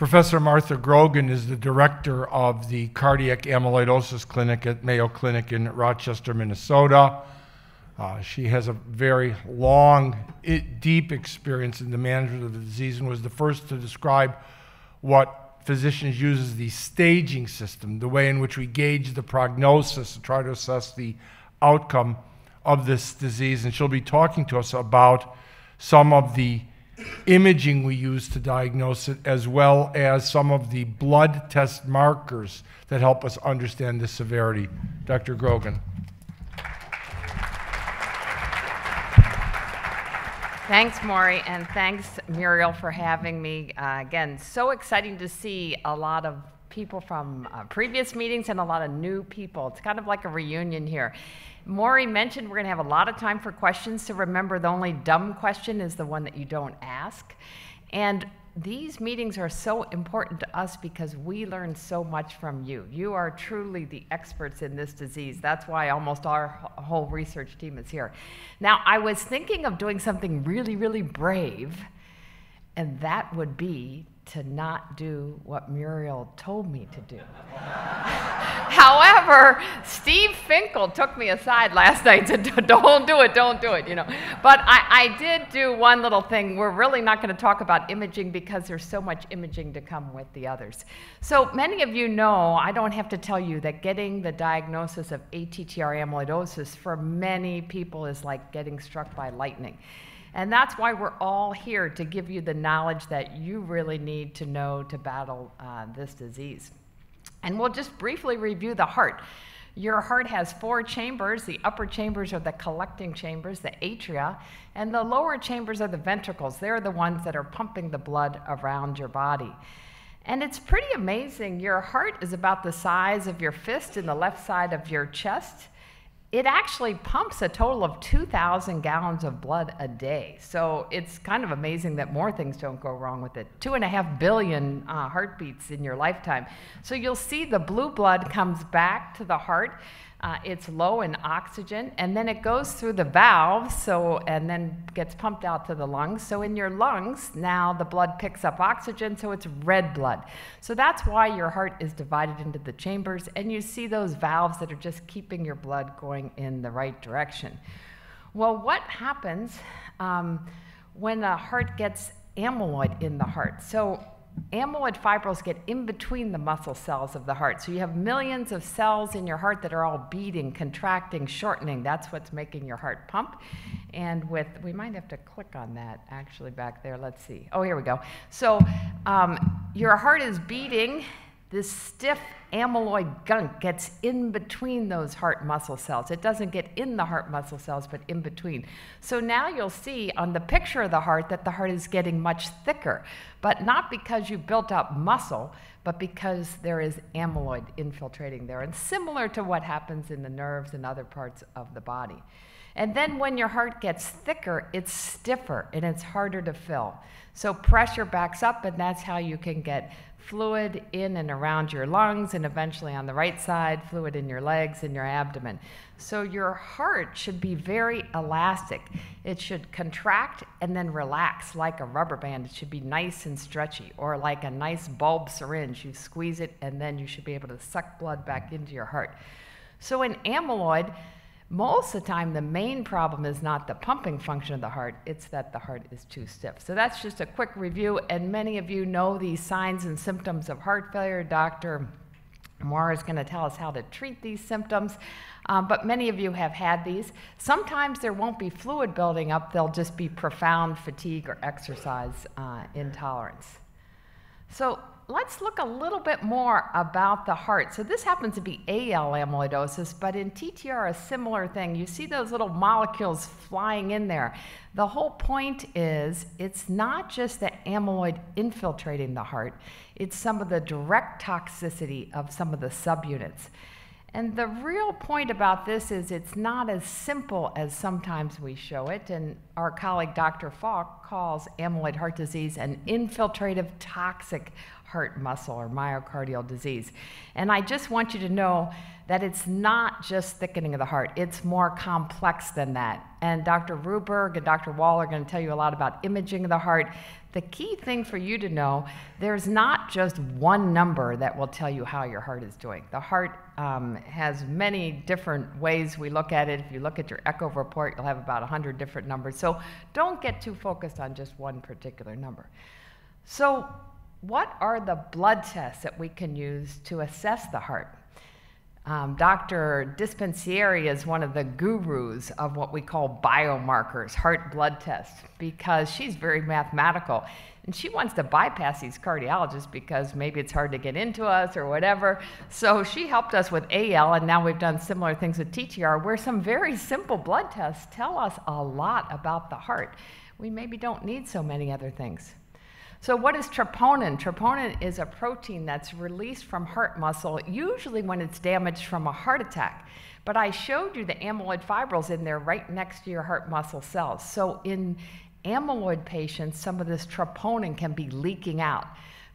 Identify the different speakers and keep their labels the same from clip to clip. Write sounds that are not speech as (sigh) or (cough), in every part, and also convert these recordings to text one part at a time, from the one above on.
Speaker 1: Professor Martha Grogan is the director of the Cardiac Amyloidosis Clinic at Mayo Clinic in Rochester, Minnesota. Uh, she has a very long, deep experience in the management of the disease and was the first to describe what physicians use as the staging system, the way in which we gauge the prognosis and try to assess the outcome of this disease. And she'll be talking to us about some of the imaging we use to diagnose it, as well as some of the blood test markers that help us understand the severity. Dr. Grogan.
Speaker 2: Thanks, Morie, and thanks, Muriel, for having me. Uh, again, so exciting to see a lot of people from uh, previous meetings and a lot of new people. It's kind of like a reunion here. Morie mentioned we're going to have a lot of time for questions, so remember the only dumb question is the one that you don't ask. And these meetings are so important to us because we learn so much from you. You are truly the experts in this disease. That's why almost our whole research team is here. Now, I was thinking of doing something really, really brave, and that would be to not do what Muriel told me to do. However, Steve Finkel took me aside last (laughs) night and said, don't do it, don't do it, you know. But I, I did do one little thing. We're really not going to talk about imaging because there's so much imaging to come with the others. So many of you know, I don't have to tell you that getting the diagnosis of ATTR amyloidosis for many people is like getting struck by lightning. And that's why we're all here to give you the knowledge that you really need to know to battle uh, this disease. And we'll just briefly review the heart. Your heart has four chambers. The upper chambers are the collecting chambers, the atria, and the lower chambers are the ventricles. They're the ones that are pumping the blood around your body. And it's pretty amazing. Your heart is about the size of your fist in the left side of your chest it actually pumps a total of 2,000 gallons of blood a day. So it's kind of amazing that more things don't go wrong with it. Two and a half billion uh, heartbeats in your lifetime. So you'll see the blue blood comes back to the heart. Uh, it's low in oxygen, and then it goes through the valves, so and then gets pumped out to the lungs. So in your lungs, now the blood picks up oxygen, so it's red blood. So that's why your heart is divided into the chambers, and you see those valves that are just keeping your blood going in the right direction. Well, what happens um, when the heart gets amyloid in the heart? So amyloid fibrils get in between the muscle cells of the heart. So you have millions of cells in your heart that are all beating, contracting, shortening. That's what's making your heart pump. And with, we might have to click on that actually back there. Let's see. Oh, here we go. So um, your heart is beating this stiff amyloid gunk gets in between those heart muscle cells. It doesn't get in the heart muscle cells, but in between. So now you'll see on the picture of the heart that the heart is getting much thicker, but not because you built up muscle, but because there is amyloid infiltrating there, and similar to what happens in the nerves and other parts of the body. And then when your heart gets thicker, it's stiffer and it's harder to fill. So pressure backs up, and that's how you can get fluid in and around your lungs, and eventually on the right side, fluid in your legs and your abdomen. So your heart should be very elastic. It should contract and then relax like a rubber band. It should be nice and stretchy, or like a nice bulb syringe. You squeeze it, and then you should be able to suck blood back into your heart. So in amyloid, most of the time, the main problem is not the pumping function of the heart, it's that the heart is too stiff. So that's just a quick review, and many of you know these signs and symptoms of heart failure. Dr. Moore is going to tell us how to treat these symptoms, um, but many of you have had these. Sometimes there won't be fluid building up, there'll just be profound fatigue or exercise uh, intolerance. So let's look a little bit more about the heart. So this happens to be AL amyloidosis, but in TTR, a similar thing. You see those little molecules flying in there. The whole point is it's not just the amyloid infiltrating the heart, it's some of the direct toxicity of some of the subunits. And the real point about this is it's not as simple as sometimes we show it. And our colleague Dr. Falk calls amyloid heart disease an infiltrative toxic heart muscle or myocardial disease. And I just want you to know that it's not just thickening of the heart, it's more complex than that. And Dr. Ruberg and Dr. Wall are going to tell you a lot about imaging of the heart. The key thing for you to know there's not just one number that will tell you how your heart is doing. The heart um, has many different ways we look at it. If you look at your echo report, you'll have about 100 different numbers. So don't get too focused on just one particular number. So, what are the blood tests that we can use to assess the heart? Um, Dr. Dispenzieri is one of the gurus of what we call biomarkers, heart blood tests, because she's very mathematical. And she wants to bypass these cardiologists because maybe it's hard to get into us or whatever. So she helped us with AL, and now we've done similar things with TTR, where some very simple blood tests tell us a lot about the heart. We maybe don't need so many other things. So, what is troponin? Troponin is a protein that's released from heart muscle, usually when it's damaged from a heart attack. But I showed you the amyloid fibrils in there right next to your heart muscle cells. So, in amyloid patients, some of this troponin can be leaking out.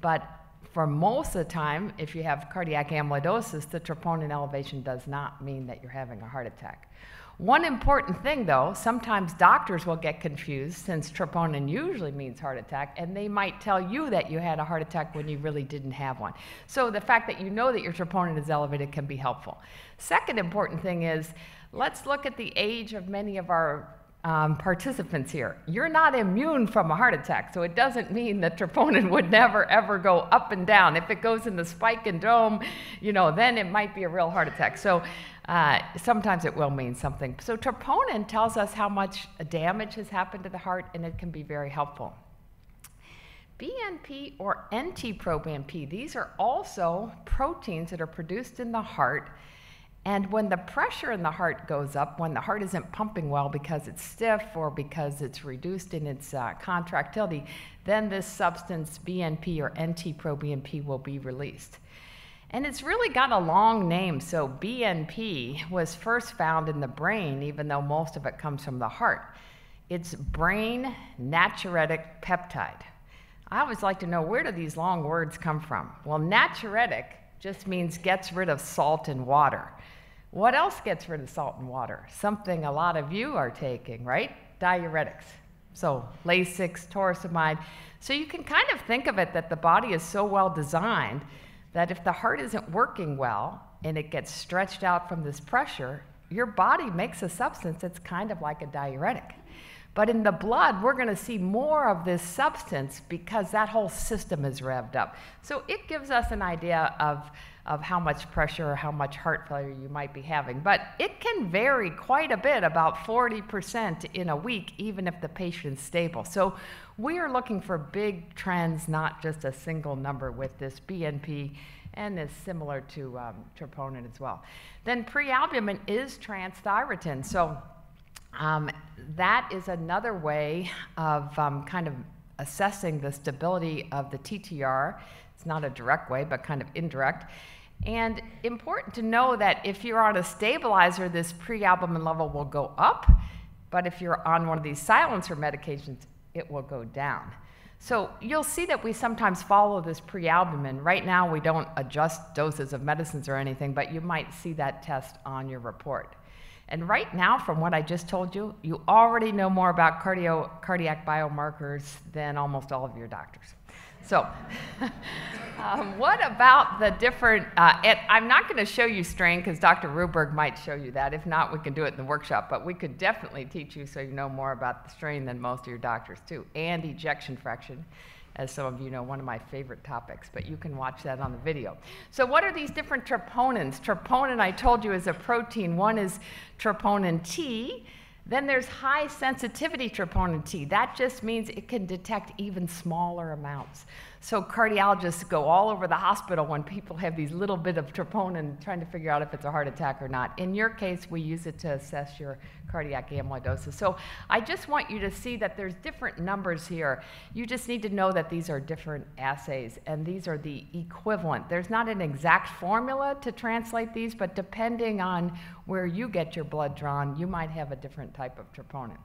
Speaker 2: But for most of the time, if you have cardiac amyloidosis, the troponin elevation does not mean that you're having a heart attack. One important thing, though, sometimes doctors will get confused since troponin usually means heart attack, and they might tell you that you had a heart attack when you really didn't have one. So the fact that you know that your troponin is elevated can be helpful. Second important thing is let's look at the age of many of our um, participants here. You're not immune from a heart attack, so it doesn't mean that troponin would never ever go up and down. If it goes in the spike and dome, you know, then it might be a real heart attack. So uh, sometimes it will mean something. So troponin tells us how much damage has happened to the heart, and it can be very helpful. BNP or NT-proBNP, these are also proteins that are produced in the heart and when the pressure in the heart goes up, when the heart isn't pumping well because it's stiff or because it's reduced in its uh, contractility, then this substance BNP or NT-proBNP will be released. And it's really got a long name. So BNP was first found in the brain, even though most of it comes from the heart. It's brain natriuretic peptide. I always like to know where do these long words come from? Well, natriuretic just means gets rid of salt and water. What else gets rid of salt and water? Something a lot of you are taking, right? Diuretics. So Lasix, torsemide. So you can kind of think of it that the body is so well designed that if the heart isn't working well and it gets stretched out from this pressure, your body makes a substance that's kind of like a diuretic. But in the blood, we're going to see more of this substance because that whole system is revved up. So it gives us an idea of, of how much pressure or how much heart failure you might be having. But it can vary quite a bit, about 40% in a week, even if the patient's stable. So we are looking for big trends, not just a single number with this BNP and is similar to um, troponin as well. Then prealbumin is transthyretin. So um, that is another way of um, kind of assessing the stability of the TTR. It's not a direct way, but kind of indirect. And important to know that if you're on a stabilizer, this prealbumin level will go up, but if you're on one of these silencer medications, it will go down. So you'll see that we sometimes follow this prealbumin. Right now, we don't adjust doses of medicines or anything, but you might see that test on your report. And right now, from what I just told you, you already know more about cardio, cardiac biomarkers than almost all of your doctors. So, (laughs) um, what about the different? Uh, I'm not going to show you strain because Dr. Ruberg might show you that. If not, we can do it in the workshop. But we could definitely teach you so you know more about the strain than most of your doctors too, and ejection fraction as some of you know, one of my favorite topics, but you can watch that on the video. So what are these different troponins? Troponin, I told you, is a protein. One is troponin T, then there's high sensitivity troponin T. That just means it can detect even smaller amounts. So cardiologists go all over the hospital when people have these little bit of troponin trying to figure out if it's a heart attack or not. In your case, we use it to assess your cardiac amyloidosis. So I just want you to see that there's different numbers here. You just need to know that these are different assays and these are the equivalent. There's not an exact formula to translate these, but depending on where you get your blood drawn, you might have a different type of troponin.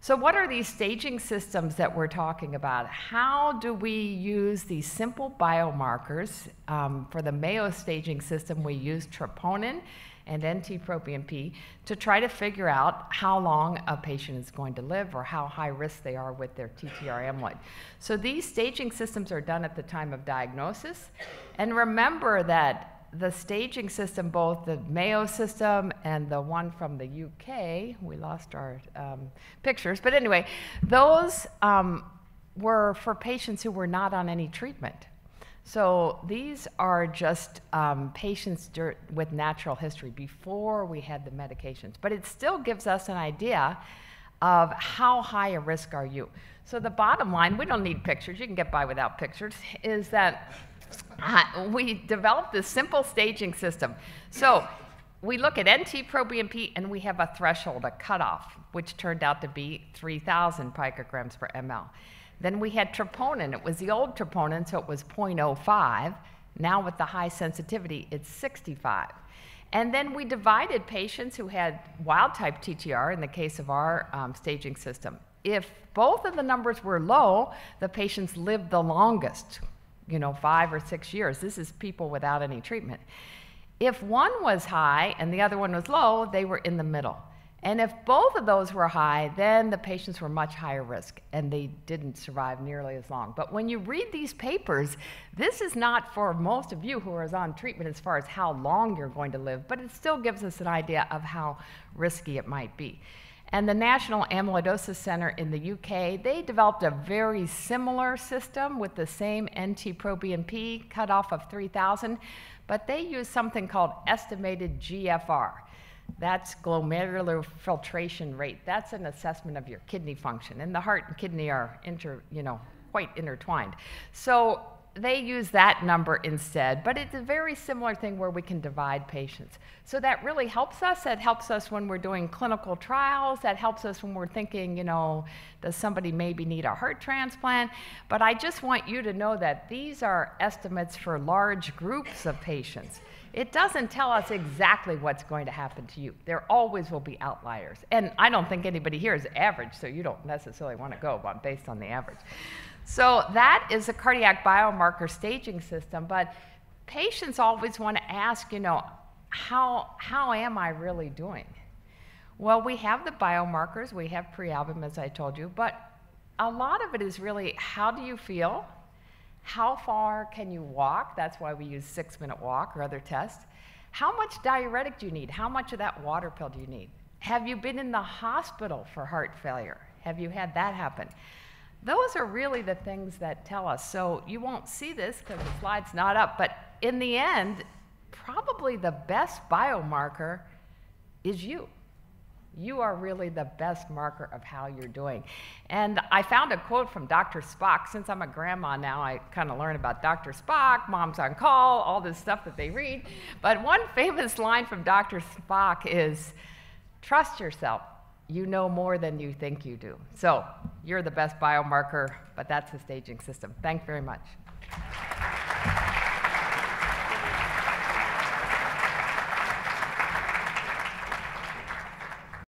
Speaker 2: So, what are these staging systems that we're talking about? How do we use these simple biomarkers? Um, for the Mayo staging system, we use troponin and NT-proBNP to try to figure out how long a patient is going to live or how high risk they are with their TTR amyloid. So these staging systems are done at the time of diagnosis. And remember that the staging system, both the Mayo system and the one from the UK, we lost our um, pictures, but anyway, those um, were for patients who were not on any treatment. So these are just um, patients with natural history before we had the medications. But it still gives us an idea of how high a risk are you. So the bottom line, we don't need pictures, you can get by without pictures, is that uh, we developed this simple staging system. So we look at NT-proBNP and we have a threshold, a cutoff, which turned out to be 3,000 picograms per ml. Then we had troponin. It was the old troponin, so it was 0.05. Now with the high sensitivity, it's 65. And then we divided patients who had wild type TTR in the case of our um, staging system. If both of the numbers were low, the patients lived the longest, you know, five or six years. This is people without any treatment. If one was high and the other one was low, they were in the middle. And if both of those were high, then the patients were much higher risk and they didn't survive nearly as long. But when you read these papers, this is not for most of you who are on treatment as far as how long you're going to live, but it still gives us an idea of how risky it might be. And the National Amyloidosis Center in the UK, they developed a very similar system with the same NT-proBNP cutoff of 3,000, but they used something called estimated GFR. That's glomerular filtration rate. That's an assessment of your kidney function. And the heart and kidney are inter, you know, quite intertwined. So they use that number instead, but it's a very similar thing where we can divide patients. So that really helps us. That helps us when we're doing clinical trials. That helps us when we're thinking, you know, does somebody maybe need a heart transplant? But I just want you to know that these are estimates for large groups of patients. It doesn't tell us exactly what's going to happen to you. There always will be outliers. And I don't think anybody here is average, so you don't necessarily want to go based on the average. So that is a cardiac biomarker staging system, but patients always want to ask, you know, how, how am I really doing? Well, we have the biomarkers, we have prealbum, as I told you, but a lot of it is really how do you feel? How far can you walk? That's why we use six minute walk or other tests. How much diuretic do you need? How much of that water pill do you need? Have you been in the hospital for heart failure? Have you had that happen? Those are really the things that tell us. So you won't see this because the slide's not up, but in the end, probably the best biomarker is you you are really the best marker of how you're doing. And I found a quote from Dr. Spock. Since I'm a grandma now, I kind of learn about Dr. Spock, Mom's on Call, all this stuff that they read. But one famous line from Dr. Spock is trust yourself. You know more than you think you do. So you're the best biomarker, but that's the staging system. Thanks very much.